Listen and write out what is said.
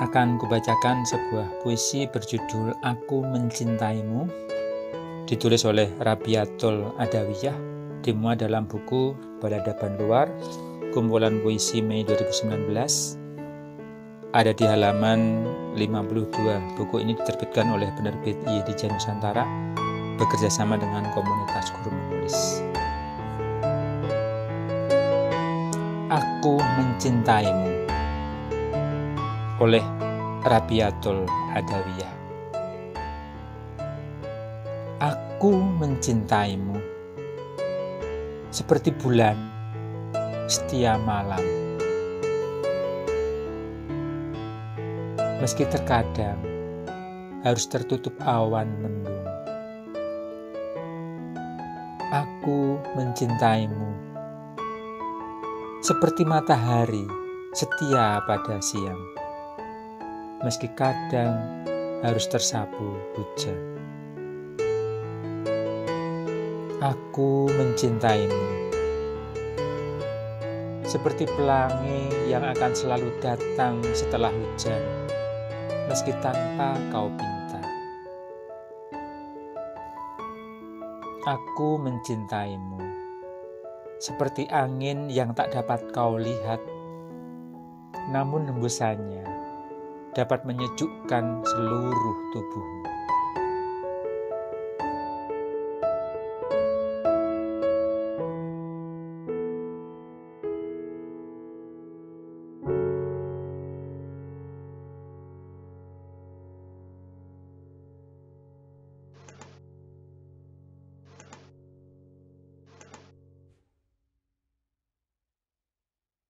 akan kubacakan sebuah puisi berjudul Aku Mencintaimu ditulis oleh Rabiatul Adawiyah dimuat dalam buku Baladaban Luar kumpulan puisi Mei 2019 ada di halaman 52 buku ini diterbitkan oleh penerbit IEDJ Nusantara bekerja sama dengan komunitas guru menulis. Aku mencintaimu oleh Rabiatul Adawiyah. Aku mencintaimu seperti bulan setia malam. Meski terkadang harus tertutup awan mendung. Aku mencintaimu seperti matahari setia pada siang meski kadang harus tersapu hujan. Aku mencintaimu seperti pelangi yang akan selalu datang setelah hujan, meski tanpa kau pinta. Aku mencintaimu seperti angin yang tak dapat kau lihat, namun hembusannya dapat menyejukkan seluruh tubuhmu.